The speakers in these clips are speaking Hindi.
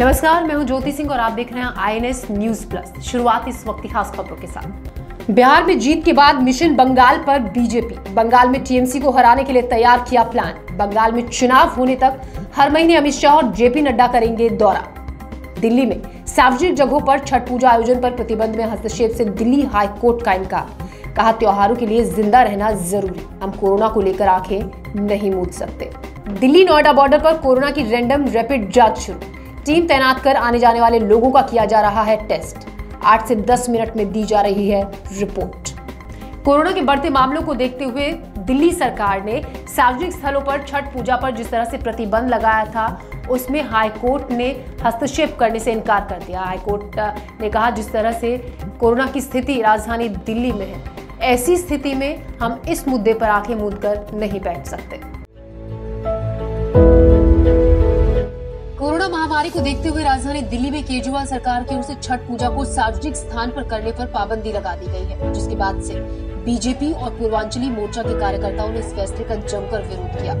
नमस्कार, मैं हूँ ज्योति सिंह और आप देख रहे हैं आईएनएस न्यूज़ प्लस शुरुआत इस वक्त की खास खबरों के साथ। बिहार में जीत के बाद मिशन बंगाल पर बीजेपी बंगाल में टीएमसी को हराने के लिए तैयार किया प्लान बंगाल में चुनाव होने तक हर महीने अमित शाह और जेपी नड्डा करेंगे दौरा। दिल्ली में सार्वजनिक जगहों पर छठ पूजा आयोजन पर प्रतिबंध में हस्तक्षेप से दिल्ली हाई कोर्ट का इनकार। कहा, त्योहारों के लिए ज़िंदा रहना ज़रूरी। हम कोरोना को लेकर आँखें नहीं मूद सकते। दिल्ली नोएडा बॉर्डर पर कोरोना की रैंडम रैपिड जाँच शुरू। टीम तैनात कर आने जाने वाले लोगों का किया जा रहा है टेस्ट। आठ से दस मिनट में दी जा रही है रिपोर्ट। कोरोना के बढ़ते मामलों को देखते हुए दिल्ली सरकार ने सार्वजनिक स्थलों पर छठ पूजा पर जिस तरह से प्रतिबंध लगाया था, उसमें हाई कोर्ट ने हस्तक्षेप करने से इनकार कर दिया। हाई कोर्ट ने कहा जिस तरह से कोरोना की स्थिति राजधानी दिल्ली में है, ऐसी स्थिति में हम इस मुद्दे पर आँखें मूंद कर नहीं बैठ सकते। कोरोना महामारी को देखते हुए राजधानी दिल्ली में केजरीवाल सरकार की ओर से छठ पूजा को सार्वजनिक स्थान पर करने पर पाबंदी लगा दी गई है, जिसके बाद से बीजेपी और पूर्वांचली मोर्चा के कार्यकर्ताओं ने इस फैसले का जमकर विरोध किया।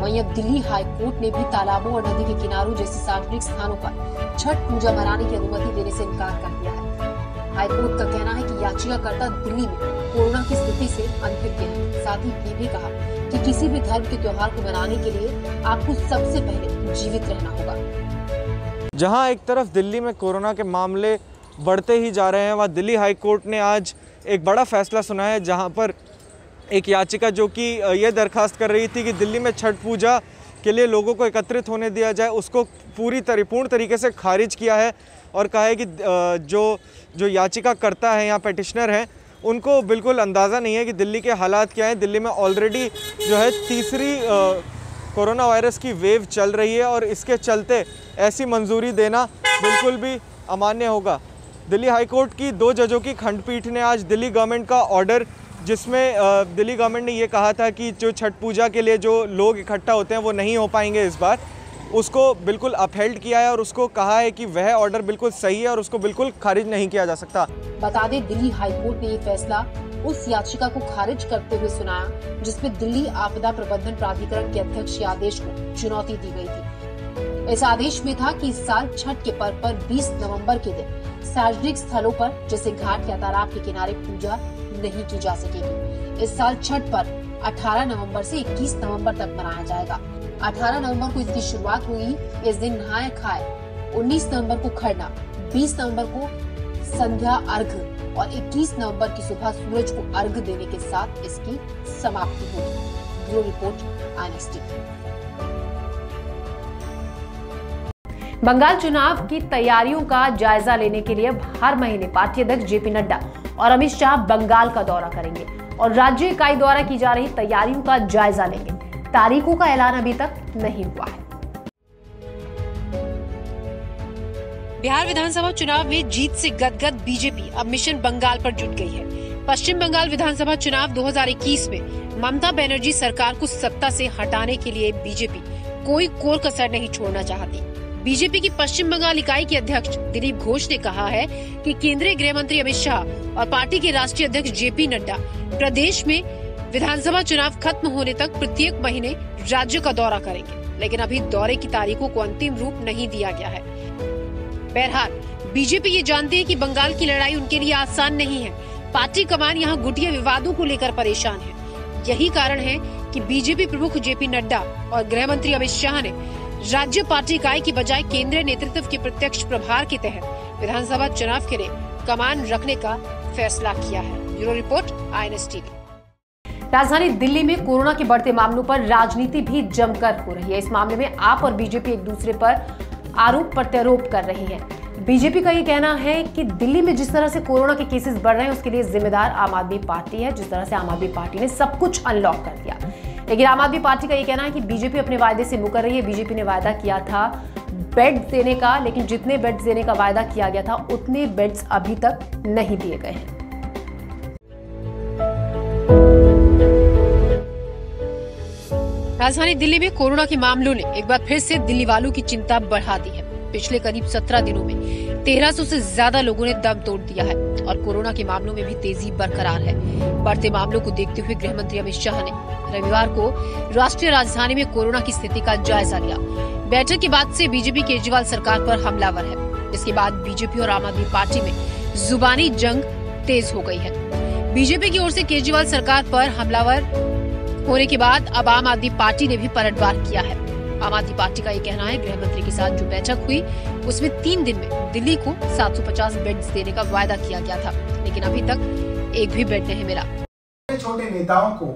वहीं अब दिल्ली हाई कोर्ट ने भी तालाबों और नदी के किनारों जैसे सार्वजनिक स्थानों पर छठ पूजा मनाने की अनुमति देने से इनकार कर दिया है। हाईकोर्ट का कहना है कि याचिकाकर्ता दिल्ली में कोरोना की स्थिति से अनभिज्ञ है। साथ ही ये भी कहा कि किसी भी धर्म के त्योहार को मनाने के लिए आपको सबसे पहले जीवित रहना होगा। जहाँ एक तरफ़ दिल्ली में कोरोना के मामले बढ़ते ही जा रहे हैं, वहाँ दिल्ली हाई कोर्ट ने आज एक बड़ा फैसला सुना है, जहाँ पर एक याचिका जो कि यह दरखास्त कर रही थी कि दिल्ली में छठ पूजा के लिए लोगों को एकत्रित होने दिया जाए, उसको पूरी तरी, पूर्ण तरीके से खारिज किया है और कहा है कि जो जो याचिका करता है यहाँ पटिशनर हैं उनको बिल्कुल अंदाज़ा नहीं है कि दिल्ली के हालात क्या हैं। दिल्ली में ऑलरेडी जो है तीसरी कोरोना वायरस की वेव चल रही है और इसके चलते ऐसी मंजूरी देना बिल्कुल भी अमान्य होगा। दिल्ली हाईकोर्ट की दो जजों की खंडपीठ ने आज दिल्ली गवर्नमेंट का ऑर्डर जिसमें दिल्ली गवर्नमेंट ने ये कहा था कि जो छठ पूजा के लिए जो लोग इकट्ठा होते हैं वो नहीं हो पाएँगे इस बार। उसको बिल्कुल अपहेल्ड किया है और उसको कहा है कि वह ऑर्डर बिल्कुल सही है और उसको बिल्कुल खारिज नहीं किया जा सकता। बता दें, दिल्ली हाईकोर्ट ने ये फैसला उस याचिका को खारिज करते हुए सुनाया, जिसमें दिल्ली आपदा प्रबंधन प्राधिकरण के अध्यक्ष आदेश को चुनौती दी गई थी। इस आदेश में था कि इस साल छठ के पर्व पर 20 नवंबर के दिन सार्वजनिक स्थलों पर, जैसे घाट या तालाब के किनारे पूजा नहीं की जा सकेगी। इस साल छठ पर 18 नवंबर से 21 नवंबर तक मनाया जाएगा। 18 नवंबर को इसकी शुरुआत हुई, इस दिन नहाय खाए। 19 नवंबर को खरना 20 नवंबर को संध्या अर्घ और 21 नवंबर की सुबह सूरज को अर्घ देने के साथ इसकी समाप्ति होगी ब्यूरो रिपोर्ट आईएनएसटी बंगाल चुनाव की तैयारियों का जायजा लेने के लिए हर महीने पार्टी अध्यक्ष जेपी नड्डा और अमित शाह बंगाल का दौरा करेंगे और राज्य इकाई द्वारा की जा रही तैयारियों का जायजा लेंगे। तारीखों का ऐलान अभी तक नहीं हुआ है। बिहार विधानसभा चुनाव में जीत से गदगद बीजेपी अब मिशन बंगाल पर जुट गई है। पश्चिम बंगाल विधानसभा चुनाव 2021 में ममता बनर्जी सरकार को सत्ता से हटाने के लिए बीजेपी कोई कोर कसर नहीं छोड़ना चाहती। बीजेपी की पश्चिम बंगाल इकाई के अध्यक्ष दिलीप घोष ने कहा है कि केंद्रीय गृह मंत्री अमित शाह और पार्टी के राष्ट्रीय अध्यक्ष जेपी नड्डा प्रदेश में विधानसभा चुनाव खत्म होने तक प्रत्येक महीने राज्य का दौरा करेंगे, लेकिन अभी दौरे की तारीखों को अंतिम रूप नहीं दिया गया है। बहरहाल, बीजेपी ये जानती है कि बंगाल की लड़ाई उनके लिए आसान नहीं है। पार्टी कमान यहाँ गुटिया विवादों को लेकर परेशान है। यही कारण है कि बीजेपी प्रमुख जेपी नड्डा और गृह मंत्री अमित शाह ने राज्य पार्टी इकाई की बजाय केंद्रीय नेतृत्व के प्रत्यक्ष प्रभार के तहत विधानसभा चुनाव के लिए कमान रखने का फैसला किया है। Bureau report I N S TV. राजधानी दिल्ली में कोरोना के बढ़ते मामलों पर राजनीति भी जमकर हो रही है। इस मामले में आप और बीजेपी एक दूसरे पर आरोप प्रत्यारोप कर रही है। बीजेपी का ये कहना है कि दिल्ली में जिस तरह से कोरोना के केसेस बढ़ रहे हैं, उसके लिए जिम्मेदार आम आदमी पार्टी है, जिस तरह से आम आदमी पार्टी ने सब कुछ अनलॉक कर दिया। लेकिन आम आदमी पार्टी का ये कहना है कि बीजेपी अपने वायदे से मुकर रही है। बीजेपी ने वायदा किया था बेड देने का, लेकिन जितने बेड्स देने का वायदा किया गया था, उतने बेड्स अभी तक नहीं दिए गए हैं। राजधानी दिल्ली में कोरोना के मामलों ने एक बार फिर से दिल्ली वालों की चिंता बढ़ा दी है। पिछले करीब सत्रह दिनों में 1300 से ज़्यादा लोगों ने दम तोड़ दिया है और कोरोना के मामलों में भी तेज़ी बरकरार है। बढ़ते मामलों को देखते हुए गृह मंत्री अमित शाह ने रविवार को राष्ट्रीय राजधानी में कोरोना की स्थिति का जायजा लिया। बैठक के बाद से बीजेपी केजरीवाल सरकार पर हमलावर है। इसके बाद बीजेपी और आम आदमी पार्टी में जुबानी जंग तेज हो गई है। बीजेपी की ओर से केजरीवाल सरकार पर हमलावर होने के बाद अब आम आदमी पार्टी ने भी पलटवार किया है। आम आदमी पार्टी का ये कहना है गृह मंत्री के साथ जो बैठक हुई, उसमें तीन दिन में दिल्ली को 750 बेड्स देने का वायदा किया गया था। लेकिन अभी तक एक भी बेड नहीं मिला। छोटे नेताओं को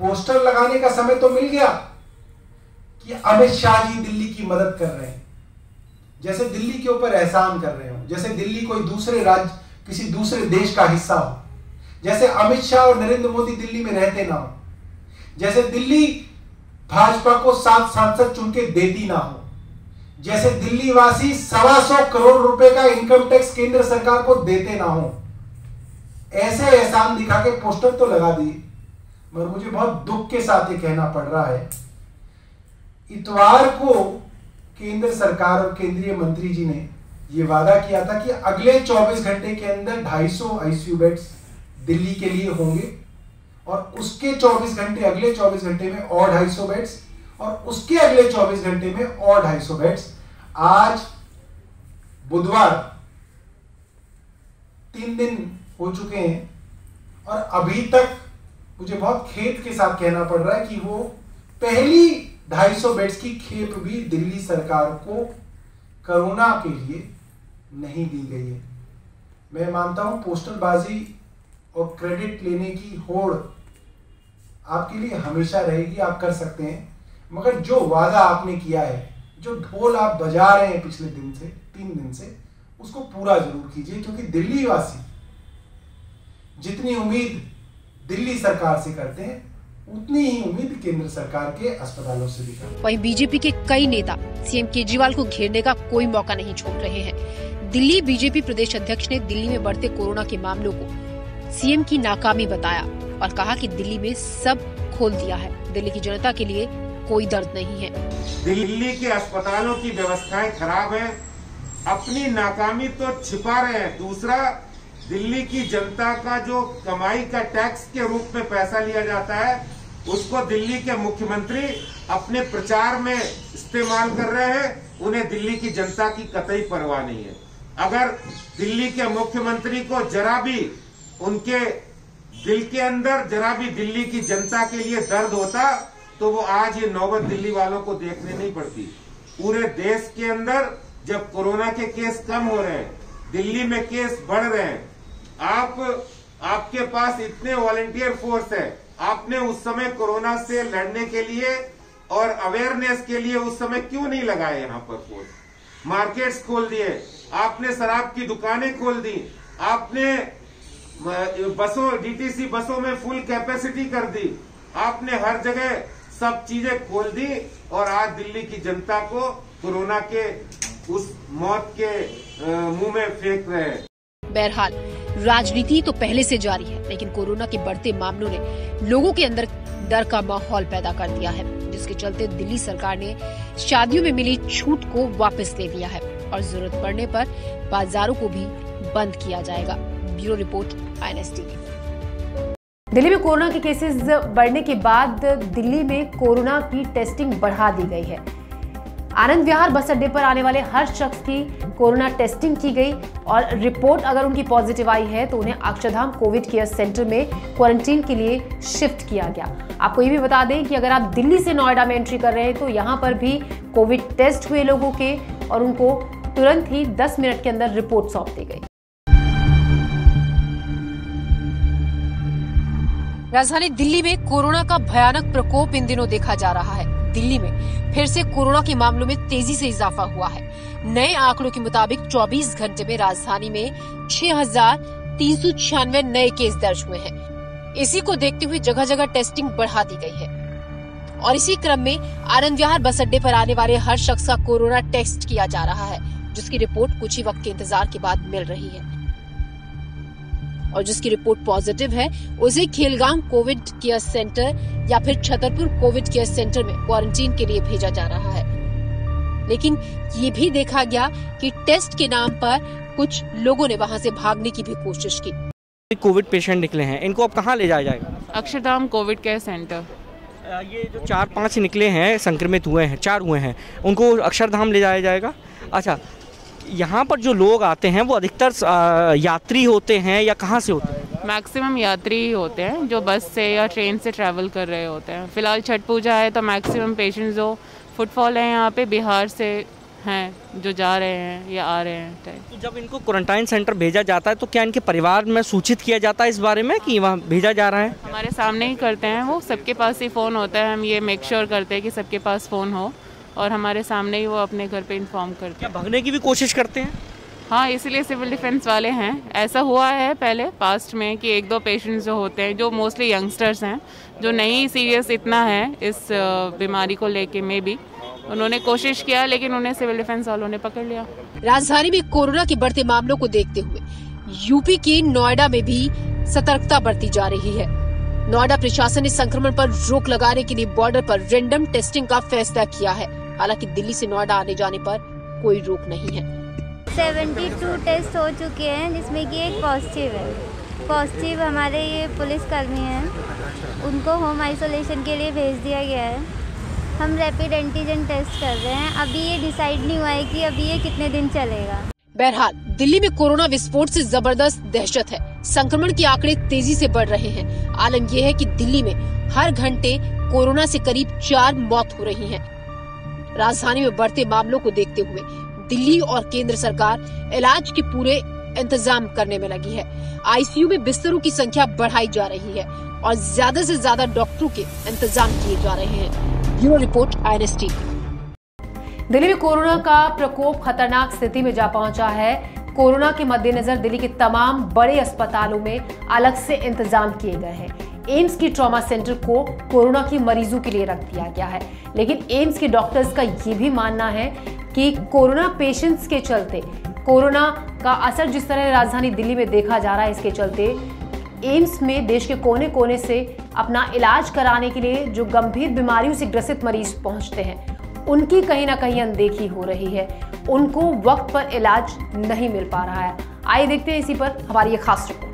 पोस्टर लगाने का समय तो मिल गया कि अमित शाह जी दिल्ली की मदद कर रहे हैं। जैसे दिल्ली के ऊपर एहसान कर रहे हो, जैसे दिल्ली कोई दूसरे राज्य, किसी दूसरे देश का हिस्सा हो। जैसे अमित शाह और नरेंद्र मोदी दिल्ली में रहते ना हो, जैसे दिल्ली भाजपा को सात सांसद चुन के देती ना हो, जैसे दिल्ली वासी सवा सौ करोड़ रुपए का इनकम टैक्स केंद्र सरकार को देते ना हो, ऐसे एहसान दिखा के पोस्टर तो लगा दिए। मगर मुझे बहुत दुख के साथ ये कहना पड़ रहा है, इतवार को केंद्र सरकार और केंद्रीय मंत्री जी ने ये वादा किया था कि अगले 24 घंटे के अंदर 250 आईसीयू बेड्स दिल्ली के लिए होंगे। और उसके 24 घंटे, अगले 24 घंटे में और 250 बेड्स, और उसके अगले 24 घंटे में और 250 बेड्स। आज बुधवार, तीन दिन हो चुके हैं, और अभी तक मुझे बहुत खेत के साथ कहना पड़ रहा है कि वो पहली 250 बेड्स की खेप भी दिल्ली सरकार को कोरोना के लिए नहीं दी गई है। मैं मानता हूँ पोस्टरबाजी और क्रेडिट लेने की होड़ आपके लिए हमेशा रहेगी, आप कर सकते हैं। मगर जो वादा आपने किया है, जो ढोल आप बजा रहे हैं पिछले दिन से, तीन दिन से, उसको पूरा ज़रूर कीजिए, क्योंकि दिल्ली वासी जितनी उम्मीद दिल्ली सरकार से करते हैं, उतनी ही उम्मीद केंद्र सरकार के अस्पतालों से भी करते वहीं बीजेपी के कई नेता सीएम केजरीवाल को घेरने का कोई मौका नहीं छोड़ रहे हैं। दिल्ली बीजेपी प्रदेश अध्यक्ष ने दिल्ली में बढ़ते कोरोना के मामलों को सीएम की नाकामी बताया और कहा कि दिल्ली में सब खोल दिया है। दिल्ली की जनता के लिए कोई दर्द नहीं है। दिल्ली के अस्पतालों की व्यवस्थाएँ खराब है। अपनी नाकामी तो छिपा रहे हैं। दूसरा, दिल्ली की जनता का जो कमाई का टैक्स के रूप में पैसा लिया जाता है, उसको दिल्ली के मुख्यमंत्री अपने प्रचार में इस्तेमाल कर रहे हैं। उन्हें दिल्ली की जनता की कतई परवाह नहीं है। अगर दिल्ली के मुख्यमंत्री को जरा भी उनके दिल के अंदर जरा भी दिल्ली की जनता के लिए दर्द होता तो वो आज ये नौबत दिल्ली वालों को देखने नहीं पड़ती। पूरे देश के अंदर जब कोरोना के केस कम हो रहे हैं, दिल्ली में केस बढ़ रहे हैं, आप, आपके पास इतने वॉलेंटियर फोर्स है, आपने उस समय कोरोना से लड़ने के लिए और अवेयरनेस के लिए उस समय क्यों नहीं लगाए यहाँ पर फोर्स मार्केट्स खोल दिए, आपने शराब की दुकानें खोल दी, आपने बसों डीटीसी बसों में फुल कैपेसिटी कर दी। आपने हर जगह सब चीज़ें खोल दी और आज दिल्ली की जनता को कोरोना के उस मौत के मुँह में फेंक रहे हैं। बहरहाल, राजनीति तो पहले से जारी है, लेकिन कोरोना के बढ़ते मामलों ने लोगों के अंदर डर का माहौल पैदा कर दिया है, जिसके चलते दिल्ली सरकार ने शादियों में मिली छूट को वापस ले लिया है और ज़रूरत पड़ने पर बाजारों को भी बंद किया जाएगा। ब्यूरो रिपोर्ट आई दिल्ली में कोरोना के केसेस बढ़ने के बाद दिल्ली में कोरोना की टेस्टिंग बढ़ा दी गई है। आनंद विहार बस अड्डे पर आने वाले हर शख्स की कोरोना टेस्टिंग की गई और रिपोर्ट अगर उनकी पॉजिटिव आई है तो उन्हें अक्षरधाम कोविड केयर सेंटर में क्वारंटीन के लिए शिफ्ट किया गया। आपको ये भी बता दें कि अगर आप दिल्ली से नोएडा में एंट्री कर रहे हैं तो यहाँ पर भी कोविड टेस्ट हुए लोगों के और उनको तुरंत ही 10 मिनट के अंदर रिपोर्ट सौंप दी गई। राजधानी दिल्ली में कोरोना का भयानक प्रकोप इन दिनों देखा जा रहा है। दिल्ली में फिर से कोरोना के मामलों में तेज़ी से इजाफा हुआ है। नए आंकड़ों के मुताबिक 24 घंटे में राजधानी में छह हज़ार तीन सौ छियानवे नए केस दर्ज हुए हैं। इसी को देखते हुए जगह जगह टेस्टिंग बढ़ा दी गई है। और इसी क्रम में आनंद विहार बस अड्डे पर आने वाले हर शख्स का कोरोना टेस्ट किया जा रहा है, जिसकी रिपोर्ट कुछ ही वक्त के इंतज़ार के बाद मिल रही है। और जिसकी रिपोर्ट पॉजिटिव है उसे खेलगांव कोविड केयर सेंटर या फिर छतरपुर कोविड केयर सेंटर में क्वारंटीन के लिए भेजा जा रहा है। लेकिन ये भी देखा गया कि टेस्ट के नाम पर कुछ लोगों ने वहाँ से भागने की भी कोशिश की। कोविड पेशेंट निकले हैं इनको अब कहाँ ले जाया जाएगा? Akshardham covid care centre. ये जो चार पाँच निकले हैं संक्रमित हुए हैं चार हुए हैं उनको अक्षरधाम ले जाया जाएगा? अच्छा यहाँ पर जो लोग आते हैं वो अधिकतर यात्री होते हैं या कहाँ से होते हैं? मैक्सिमम यात्री ही होते हैं जो बस से या ट्रेन से ट्रैवल कर रहे होते हैं। फ़िलहाल छठ पूजा है तो मैक्सिमम पेशेंट्स जो फुटफॉल है यहाँ पे बिहार से हैं जो जा रहे हैं या आ रहे हैं। तो जब इनको क्वारंटाइन सेंटर भेजा जाता है तो क्या इनके परिवार में सूचित किया जाता है इस बारे में कि वहाँ भेजा जा रहा है? हमारे सामने ही करते हैं वो सबके पास ही फ़ोन होता है हम ये मेक श्योर करते हैं कि सबके पास फ़ोन हो। और हमारे सामने ही वो अपने घर पे इन्फॉर्म करते हैं। भगने की भी कोशिश करते हैं? हाँ इसीलिए सिविल डिफेंस वाले हैं। ऐसा हुआ है पहले पास्ट में कि एक दो पेशेंट्स जो होते हैं जो मोस्टली यंगस्टर्स हैं जो नहीं सीरियस इतना है इस बीमारी को लेके मे भी उन्होंने कोशिश किया लेकिन उन्हें सिविल डिफेंस वालों ने पकड़ लिया। राजधानी में कोरोना के बढ़ते मामलों को देखते हुए यूपी के नोएडा में भी सतर्कता बरती जा रही है। नोएडा प्रशासन ने संक्रमण पर रोक लगाने के लिए बॉर्डर पर रेंडम टेस्टिंग का फैसला किया है। हालाँकि दिल्ली से नोएडा आने जाने पर कोई रोक नहीं है। 72 टेस्ट हो चुके हैं जिसमें कि एक पॉजिटिव है। पॉजिटिव हमारे ये पुलिसकर्मी हैं। उनको होम आइसोलेशन के लिए भेज दिया गया है। हम रैपिड एंटीजन टेस्ट कर रहे हैं। अभी ये डिसाइड नहीं हुआ है कि अभी ये कितने दिन चलेगा। बहरहाल दिल्ली में कोरोना विस्फोट से ज़बरदस्त दहशत है। संक्रमण के आंकड़े तेज़ी से बढ़ रहे हैं। आलम यह है कि दिल्ली में हर घंटे कोरोना से करीब चार मौत हो रही हैं। राजधानी में बढ़ते मामलों को देखते हुए दिल्ली और केंद्र सरकार इलाज के पूरे इंतज़ाम करने में लगी है। आईसीयू में बिस्तरों की संख्या बढ़ाई जा रही है और ज़्यादा से ज़्यादा डॉक्टरों के इंतज़ाम किए जा रहे हैं। ब्यूरो रिपोर्ट आई दिल्ली में कोरोना का प्रकोप खतरनाक स्थिति में जा पहुँचा है। कोरोना के मद्देनजर दिल्ली के तमाम बड़े अस्पतालों में अलग से इंतज़ाम किए गए हैं। एम्स की ट्रॉमा सेंटर को कोरोना के मरीजों के लिए रख दिया गया है। लेकिन एम्स के डॉक्टर्स का ये भी मानना है कि कोरोना पेशेंट्स के चलते, कोरोना का असर जिस तरह राजधानी दिल्ली में देखा जा रहा है, इसके चलते एम्स में देश के कोने कोने से अपना इलाज कराने के लिए जो गंभीर बीमारियों से ग्रसित मरीज़ पहुँचते हैं, उनकी कहीं ना कहीं अनदेखी हो रही है। उनको वक्त पर इलाज नहीं मिल पा रहा है। आइए देखते हैं इसी पर हमारी ये खास रिपोर्ट।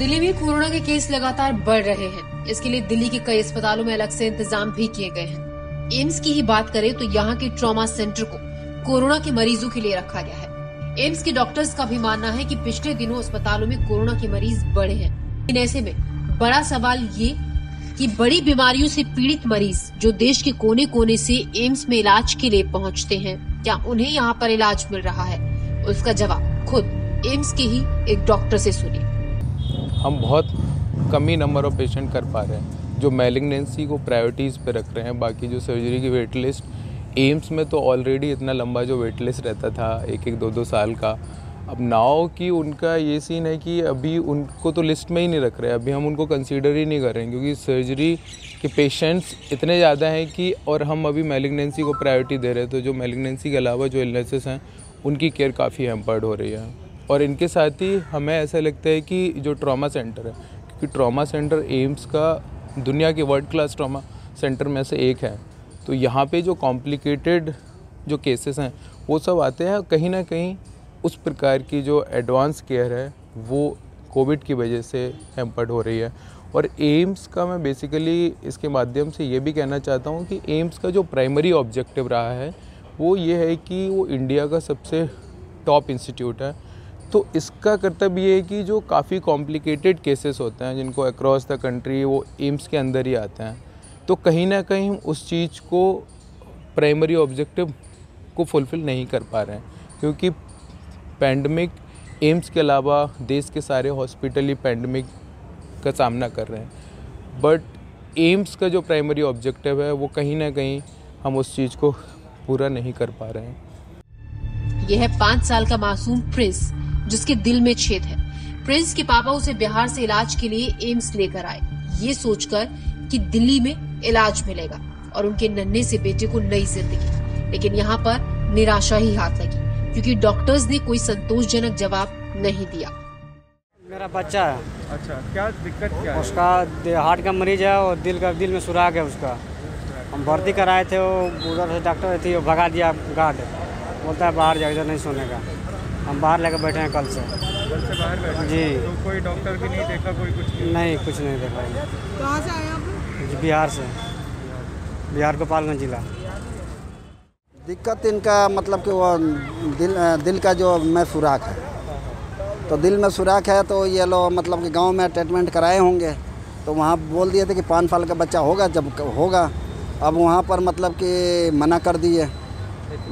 दिल्ली में कोरोना के केस लगातार बढ़ रहे हैं। इसके लिए दिल्ली के कई अस्पतालों में अलग से इंतज़ाम भी किए गए हैं। एम्स की ही बात करें तो यहाँ के ट्रॉमा सेंटर को कोरोना के मरीजों के लिए रखा गया है। एम्स के डॉक्टर्स का भी मानना है कि पिछले दिनों अस्पतालों में कोरोना के मरीज़ बढ़े हैं। लेकिन ऐसे में बड़ा सवाल ये कि बड़ी बीमारियों से पीड़ित मरीज़ जो देश के कोने कोने से एम्स में इलाज के लिए पहुँचते हैं, क्या उन्हें यहाँ पर इलाज मिल रहा है? उसका जवाब खुद एम्स के ही एक डॉक्टर से सुनिए। हम बहुत कम ही नंबर ऑफ़ पेशेंट कर पा रहे हैं, जो मेलिग्नेंसी को प्रायोरिटीज़ पे रख रहे हैं, बाकी जो सर्जरी की वेट लिस्ट एम्स में तो ऑलरेडी इतना लंबा जो वेट लिस्ट रहता था एक एक दो दो साल का। अब नाव की उनका ये सीन है कि अभी उनको तो लिस्ट में ही नहीं रख रहे, अभी हम उनको कंसीडर ही नहीं कर रहे हैं, क्योंकि सर्जरी के पेशेंट्स इतने ज़्यादा हैं कि, और हम अभी मेलिग्नेंसी को प्रायोरिटी दे रहे हैं तो जो मेलिग्नेंसी के अलावा जो इलनेसेस हैं, उनकी केयर काफ़ी हेम्पर्ड हो रही है। और इनके साथ ही हमें ऐसा लगता है कि जो ट्रॉमा सेंटर है, क्योंकि ट्रॉमा सेंटर एम्स का दुनिया के वर्ल्ड क्लास ट्रॉमा सेंटर में से एक है। तो यहाँ पे जो कॉम्प्लिकेटेड जो केसेस हैं, वो सब आते हैं कहीं ना कहीं उस प्रकार की जो एडवांस केयर है, वो कोविड की वजह से हेम्पर्ड हो रही है। और एम्स का मैं बेसिकली इसके माध्यम से ये भी कहना चाहता हूँ कि एम्स का जो प्राइमरी ऑब्जेक्टिव रहा है, वो ये है कि वो इंडिया का सबसे टॉप इंस्टीट्यूट है। तो इसका कर्तव्य ये है कि जो काफ़ी कॉम्प्लिकेटेड केसेस होते हैं, जिनको अक्रॉस द कंट्री वो एम्स के अंदर ही आते हैं तो कहीं ना कहीं हम उस चीज़ को प्राइमरी ऑब्जेक्टिव को फुलफ़िल नहीं कर पा रहे हैं, क्योंकि पैंडमिक एम्स के अलावा देश के सारे हॉस्पिटल ही पैंडमिक का सामना कर रहे हैं। बट एम्स का जो प्राइमरी ऑब्जेक्टिव है, वो कहीं ना कहीं हम उस चीज़ को पूरा नहीं कर पा रहे हैं। यह है पाँच साल का मासूम प्रिंस जिसके दिल में छेद है। प्रिंस के पापा उसे बिहार से इलाज के लिए एम्स लेकर आए। ये सोचकर कि दिल्ली में इलाज मिलेगा और उनके नन्हे से बेटे को नई ज़िंदगी। लेकिन यहाँ पर निराशा ही हाथ लगी क्योंकि डॉक्टर्स ने कोई संतोषजनक जवाब नहीं दिया। मेरा बच्चा है। अच्छा क्या दिक्कत क्या है? उसका हार्ट का मरीज़ है और दिल का दिल में सुराग है उसका। हम भर्ती कराए थे वो उधर से डॉक्टर थी वो भगा दिया गार्ड बोलता है बाहर जाओ इधर नहीं सोने का हम बाहर लेकर बैठे हैं कल से। कल से बाहर बैठे जी। तो कोई डॉक्टर भी नहीं देखा कोई कुछ नहीं? नहीं कुछ नहीं देखा कहाँ से आए आप? जी, बिहार से। बिहार गोपालगंज जिला। दिक्कत इनका मतलब कि वो दिल दिल का जो में सुराख है। तो दिल में सुराख है तो ये लोग मतलब कि गाँव में ट्रीटमेंट कराए होंगे। तो वहाँ बोल दिए थे कि पाँच साल का बच्चा होगा जब होगा। अब वहाँ पर मतलब कि मना कर दिए।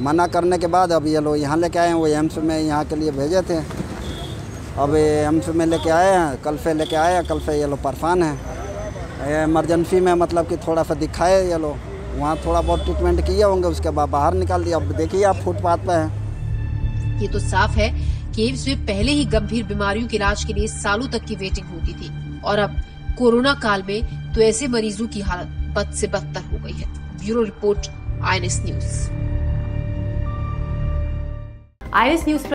मना करने के बाद अब ये लोग यहाँ लेके आए हैं, वो एम्स में यहाँ के लिए भेजे थे। अब एम्स में लेके आए हैं, कल से लेके आए हैं, कल से ये लोग परेशान हैं। इमरजेंसी में मतलब कि थोड़ा सा दिखाए ये लोग। वहाँ थोड़ा बहुत ट्रीटमेंट किए होंगे, उसके बाद बाहर निकाल दिया। अब देखिए आप फुटपाथ पे हैं। ये तो साफ़ है कि एम्स में पहले ही गंभीर बीमारियों के इलाज के लिए सालों तक की वेटिंग होती थी। और अब कोरोना काल में तो ऐसे मरीजों की हालत बद से बदतर हो गई है। Bureau report I news I news